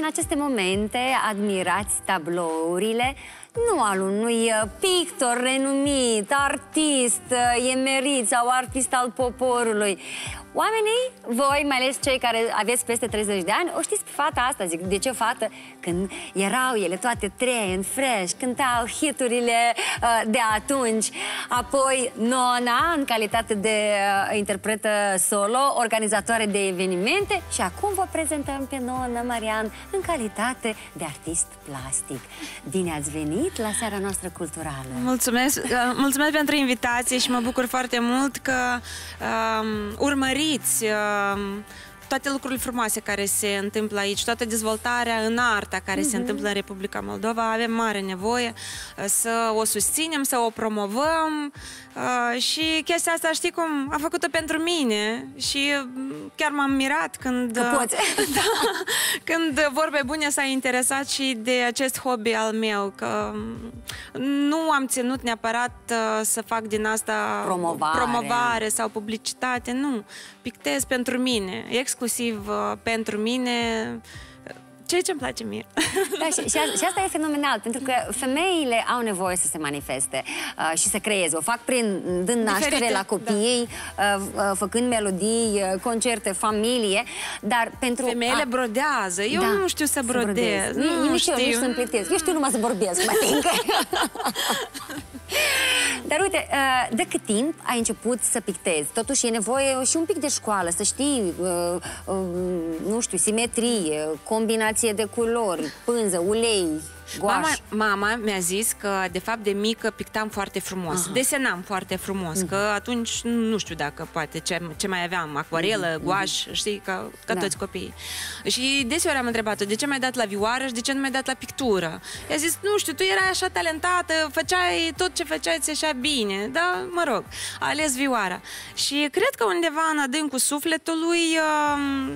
În aceste momente admirați tablourile nu al unui uh, pictor renumit, artist, uh, emerit sau artist al poporului. Oamenii, voi, mai ales cei care aveți peste 30 de ani, o știți pe fata asta, zic, de ce fată? Când erau ele toate trei în fresh, cântau hiturile uh, de atunci, apoi Nona, în calitate de uh, interpretă solo, organizatoare de evenimente și acum vă prezentăm pe Nona Marian în calitate de artist plastic. Bine ați venit la seara noastră culturală! Mulțumesc, uh, mulțumesc pentru invitație și mă bucur foarte mult că um, urmăriți urmăriți uh, toate lucrurile frumoase care se întâmplă aici, toată dezvoltarea în arta care mm-hmm. se mhm. întâmplă în Republica Moldova, avem mare nevoie uh, să o susținem, să o promovăm uh, și chestia asta, știi cum, a făcut-o pentru mine și mm, chiar m-am mirat când, că poți. da, când vorbe bune s-a interesat și de acest hobby al meu, că mm, nu am ținut neapărat uh, să fac din asta promovare, promovare sau publicitate, nu, pictez pentru mine, ex exclusiv uh, pentru mine ceea ce îmi place mie. Da, și, și, și asta e fenomenal, pentru că femeile au nevoie să se manifeste uh, și să creeze. O fac prin dând naștere Diferite, la copii, da. uh, uh, făcând melodii, uh, concerte, familie, dar pentru... Femeile a... brodează. Eu da, nu știu să brodez. Nu, nu știu, știu. nici să-mi plătesc. Eu știu numai să vorbesc, mă Dar uite, uh, de cât timp ai început să pictezi? Totuși e nevoie și un pic de școală, să știi, uh, uh, nu știu, simetrie, combinație de culori, pânză, ulei, Mama, mama mi-a zis că, de fapt, de mică pictam foarte frumos. Aha. Desenam foarte frumos, uh-huh. că atunci nu știu dacă poate ce, ce mai aveam, acuarelă, uh-huh. guaș, știi, ca, ca da. toți copiii. Și deseori am întrebat-o, de ce m-ai dat la vioară și de ce nu mi-ai dat la pictură? I-a zis, nu știu, tu erai așa talentată, făceai tot ce făceai, ți așa bine, da, mă rog, a ales vioara. Și cred că undeva în adâncul sufletului uh,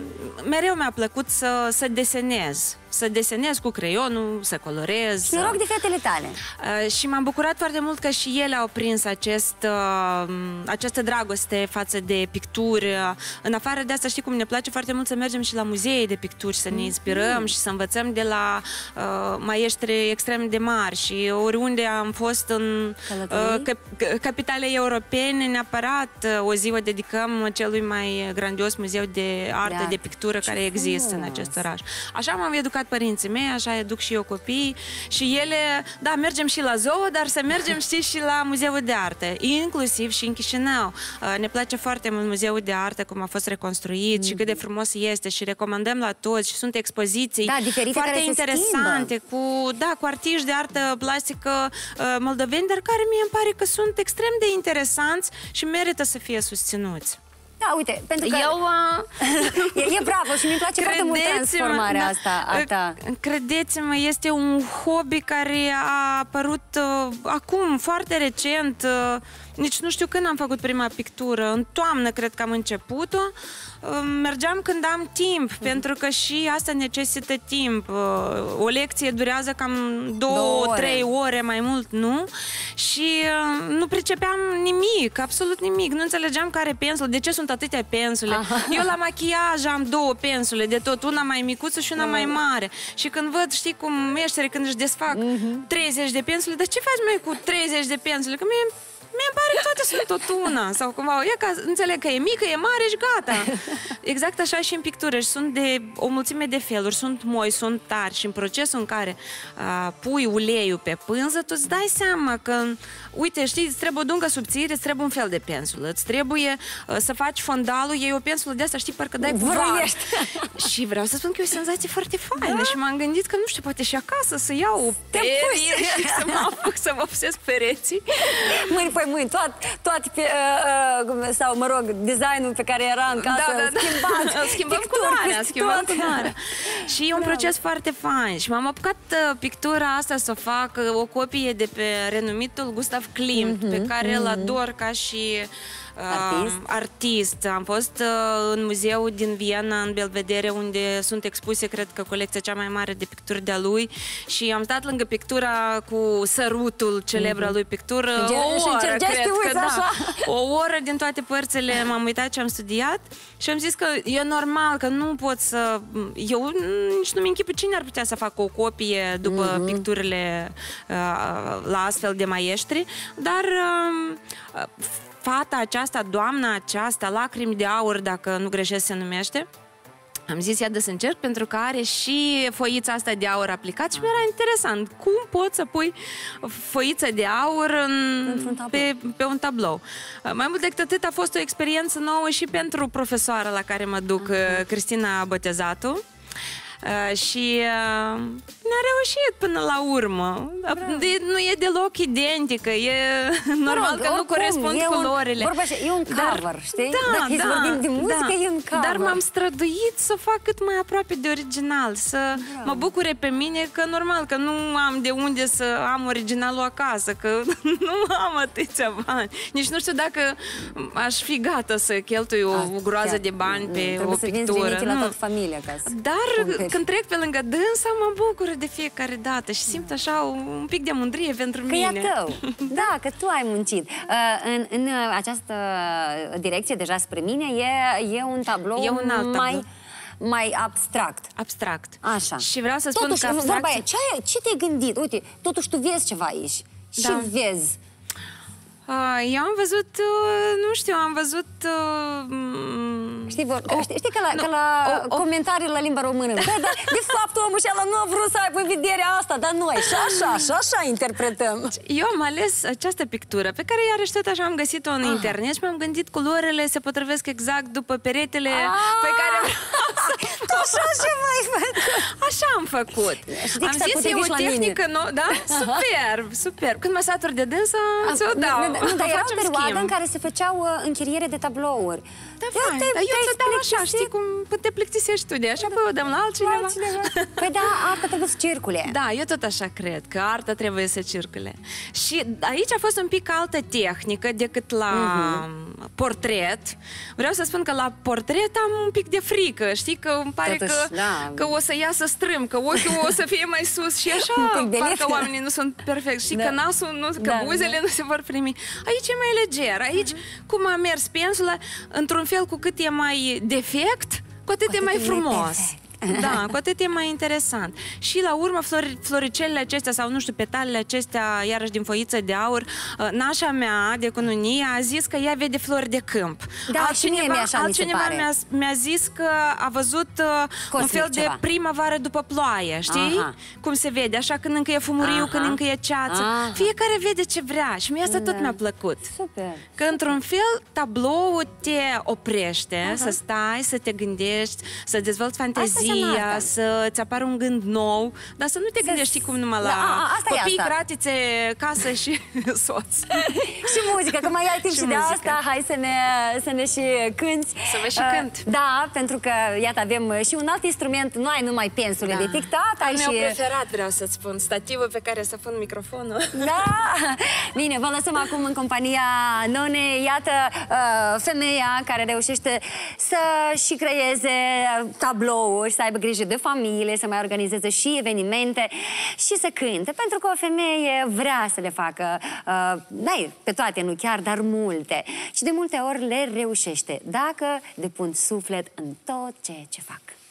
mereu mi-a plăcut să, să desenez să desenez cu creionul, să colorez. Și noroc de fetele tale. Uh, și m-am bucurat foarte mult că și ele au prins acest, uh, această dragoste față de picturi. Uh, în afară de asta, știi cum ne place foarte mult să mergem și la muzee de picturi, să ne mm. inspirăm mm. și să învățăm de la uh, maestri extrem de mari și oriunde am fost în uh, cap capitale europene, neapărat uh, o zi o dedicăm celui mai grandios muzeu de artă, de, de pictură Ce care există în acest oraș. Așa m-am educat educat părinții mei, așa educ și eu copiii și ele, da, mergem și la zoo, dar să mergem, știți, și la Muzeul de Artă, inclusiv și în Chișinău. Uh, ne place foarte mult Muzeul de Artă, cum a fost reconstruit mm. și cât de frumos este și recomandăm la toți și sunt expoziții da, foarte interesante cu, da, cu artiști de artă plastică uh, moldoveni, dar care mie îmi pare că sunt extrem de interesanți și merită să fie susținuți. Da, uite, pentru că... Eu... Uh... e, e bravo și mi-mi place foarte mult transformarea da, asta a ta. Credeți-mă, este un hobby care a apărut uh, acum, foarte recent. Uh, nici nu știu când am făcut prima pictură. În toamnă cred că am început-o. Mergeam când am timp, mm. pentru că și asta necesită timp. O lecție durează cam două, două ore. trei ore mai mult, nu? Și nu pricepeam nimic, absolut nimic. Nu înțelegeam care pensul, de ce sunt atâtea pensule. Aha. Eu la machiaj am două pensule de tot, una mai micuță și una mai mare. Și când văd, știi cum meștere când își desfac mm-hmm. 30 de pensule, dar ce faci mai cu 30 de pensule? Că mie mi pare că toate sunt tot una. Sau cumva, e ca, înțeleg că e mică, e mare și gata. Exact așa și în pictură. Și sunt de o mulțime de feluri. Sunt moi, sunt tari. Și în procesul în care a, pui uleiul pe pânză, tu îți dai seama că, uite, știi, îți trebuie o dungă subțire, îți trebuie un fel de pensul. Îți trebuie a, să faci fondalul, iei o pensulă de asta, știi, parcă dai cu Și vreau să spun că e o senzație foarte faină. Da? Și m-am gândit că, nu știu, poate și acasă să iau o perie și să mă apuc să vopsesc pereții. Mâini pe mâini, toate, toate pe, uh, uh, sau mă rog, designul pe care era în da, casă, da, da, schimbat, da. schimbăm culoarea, schimbăm culoarea. Și e un proces foarte fain. Și m-am apucat uh, pictura asta să o fac uh, o copie de pe renumitul Gustav Klimt, mm-hmm, pe care mm-hmm. îl ador ca și Artist? Uh, artist. Am fost uh, în muzeu din Viena, în Belvedere, unde sunt expuse, cred că, colecția cea mai mare de picturi de-a lui și am stat lângă pictura cu sărutul celebra lui pictură Mhm. Și o încerceai oră, să te cred uiți că, da. așa. O oră din toate părțile m-am uitat ce am studiat și am zis că e normal, că nu pot să... Eu nici nu-mi închipă cine ar putea să facă o copie după Mhm. picturile uh, la astfel de maestri, dar uh, fata aceasta, doamna aceasta, lacrimi de aur, dacă nu greșesc se numește, am zis, ia de să încerc, pentru că are și foița asta de aur aplicat și mi-era interesant. Cum poți să pui foiță de aur în, Într-un tablou. pe, pe un tablou? Mai mult decât atât, a fost o experiență nouă și pentru profesoara la care mă duc, uh Cristina Botezatu. Uh, și uh, ne-a reușit până la urmă. De, nu e deloc identică, e normal rog, că nu oricum, corespund e un- culorile. vorba așa, e un cover, știi? Dacă e să vorbim de muzică, e un cover. Dar m-am străduit să fac cât mai aproape de original, să mă bucure pe mine că normal, că nu am de unde să am originalul acasă, că nu am atâția bani. Nici nu știu dacă aș fi gata să cheltui o, o groază Chiar, de bani pe trebuie o să vinzi pictură. liniții la nu. toată familia ca să Dar cumperi. când trec pe lângă dânsa, mă bucur de fiecare dată și simt așa un pic de mândrie pentru Că e mine. a tău. Da, că tu ai muncit. Uh, în, în uh, această direcție, deja spre mine, e, e un tablou E un alt mai, tablou. mai abstract. Abstract. Așa. Și vreau să spun totuși, că vorba abstracție... aia, ce, ai, ce te-ai gândit? Uite, totuși tu vezi ceva aici. Și Da. vezi. Ah, Eu am văzut, uh, nu știu, am văzut... uh, m, Știi, vor, o- știi, știi că la, nu, că la o- o- comentarii la limba română, da, da, de fapt omul și nu a vrut să aibă vederea asta, dar noi și așa, și așa interpretăm. Eu am ales această pictură, pe care iarăși tot așa am găsit-o în internet și mi-am gândit culorile se potrivesc exact după peretele pe care Tu așa ceva ai făcut. Așa am făcut. Știi am că s-ar zis, putea e vii și o la mine. tehnică nouă, da? Superb, superb. Când mă satur de dânsă, ți-o dau. Nu, nu, dar era o Facem perioadă schimb. în care se făceau uh, închiriere de tablouri. Da, Eu fain, te- dar eu te-ai ți dau așa, plictisit? știi cum te plictisești tu de așa, păi o dăm la altcineva. Altcineva. Păi da, arta trebuie să circule. Da, eu tot așa cred, că arta trebuie să circule. Și aici a fost un pic altă tehnică decât la Mhm. portret. Vreau să spun că la portret am un pic de frică, știi? Că îmi pare Totuși, că, da. că o să iasă strâm, că ochiul o să fie mai sus și așa Un pic de parcă lecă. oamenii nu sunt perfecti. Și Da. că nasul, nu, că Da, buzele da. nu se vor primi. Aici e mai leger, aici cum a mers pensula, într-un fel cu cât e mai defect, cu atât Cu e atât mai e mai frumos. perfect. Da, cu atât e mai interesant. Și la urmă, flori, floricelele acestea, sau nu știu, petalele acestea, iarăși din foiță de aur, uh, nașa mea de cununie a zis că ea vede flori de câmp. Da, și mie mi-așa mi se altcineva pare. mi-a, mi-a zis că a văzut uh, un Cosmic fel de ceva. primăvară după ploaie, știi? Aha. Cum se vede, așa când încă e fumuriu, Aha. când încă e ceață. Aha. Fiecare vede ce vrea și mie asta tot Da. mi-a plăcut. Super. Că într-un fel tabloul te oprește să stai, să te gândești, să dezvolți înseamnă fantezia, asta. să-ți apară un gând nou, dar să nu te gândești știi cum numai la Da, a, a, asta e copii, asta. cratițe, casă și soț. și muzică, că mai ai timp și, Și de muzică. asta, hai să ne, să ne și cânti. Să vă și Uh, cânt. Da, pentru că, iată, avem uh, și un alt instrument, nu ai numai pensule de tictat, ai Al meu și... preferat, vreau să-ți spun, stativul pe care să pun microfonul. Da! Bine, vă lăsăm acum în compania None. Iată uh, femeia care reușește să și creeze tablouri, să aibă grijă de familie, să mai organizeze și evenimente și să cânte. Pentru că o femeie vrea să le facă, uh, da, pe toate, nu chiar, dar multe. Și de multe ori le reușește, dacă depun suflet în tot ceea ce fac.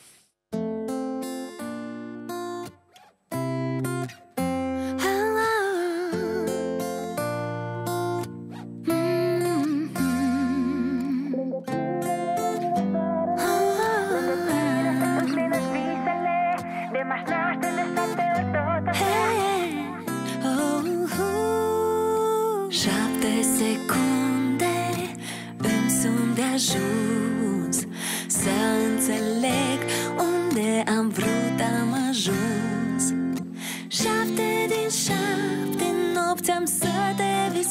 Akşam sade ve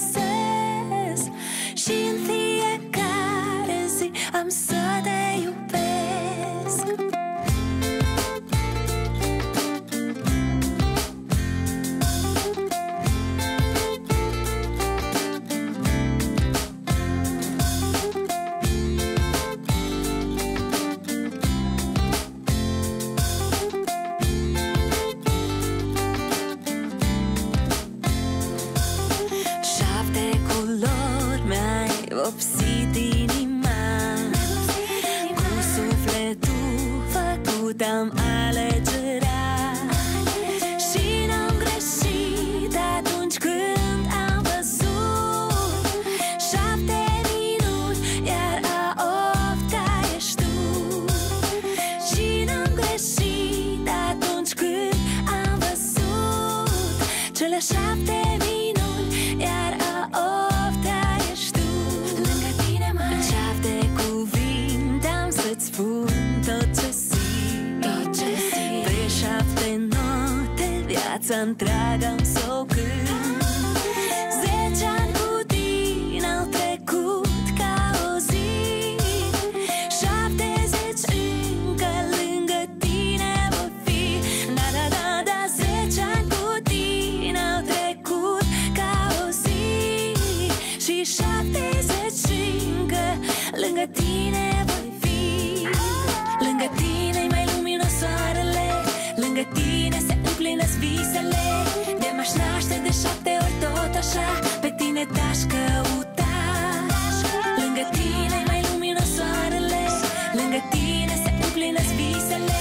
Santragan soğuk împlinesc visele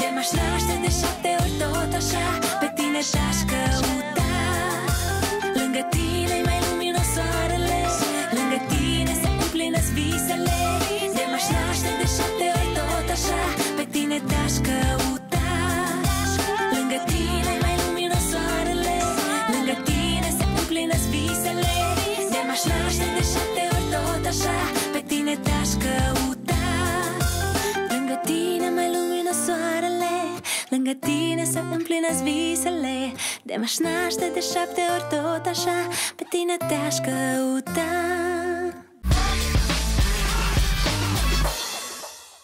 De m-aș naște de șapte ori tot așa. Pe tine te-aș căuta. Lângă tine mai luminos soarele. Lângă tine se împlinesc visele. De m-aș naște de șapte ori tot așa. Pe tine te-aș căuta. Lângă tine mai luminos soarele. Lângă tine se împlinesc visele. De m-aș naște de Lângă tine se împlinesc visele. De m-aș naște de șapte ori tot așa. Pe tine te-aș căuta